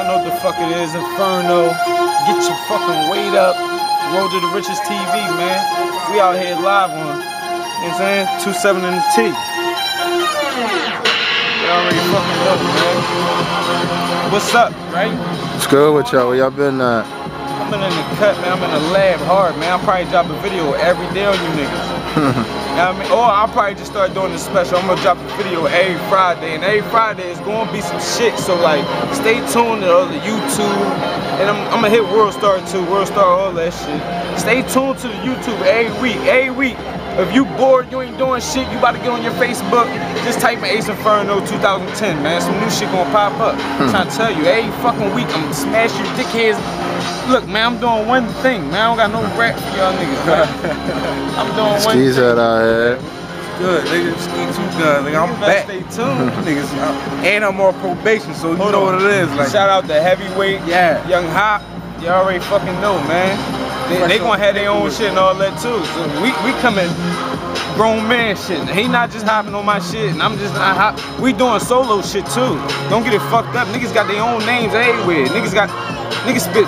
y'all know what the fuck it is. Inferno. Get your fucking weight up. Road to the Riches TV, man. We out here live on, you know what I'm saying? 27 in the T. Y'all already fucking know, man. What's up, right? What's good with y'all? Where y'all been at? I'm in the cut, man. I'm in the lab hard, man. I'm probably dropping a video every day on you niggas. I mean? Or I'll probably just start doing this special. I'm gonna drop a video every Friday, and every Friday is gonna be some shit. So like, stay tuned to the YouTube, and I'm, I'm gonna hit World Star too, World Star, all that shit. Stay tuned to the YouTube every week, every week. If you bored, you ain't doing shit, you about to get on your Facebook, just type in Ace Inferno 2010, man. Some new shit gonna pop up. I'm trying to tell you, every fucking week I'm gonna smash you dickheads. Look, man, I'm doing one thing, man. I don't got no rap for y'all niggas, man. I'm doing one Skis thing. head out here. Good, nigga. Ski two guns, nigga. I'm back. Stay tuned. Niggas, and I'm on probation, so you Hold know on. what it is. Like, Shout out to Heavyweight, Yeah. Young Hop. You already fucking know, man. They, they gonna have their own shit and all that too. So we we coming grown man shit. He not just hopping on my shit, and I'm just not hop. We doing solo shit too. Don't get it fucked up. Niggas got their own names everywhere. Niggas got niggas spit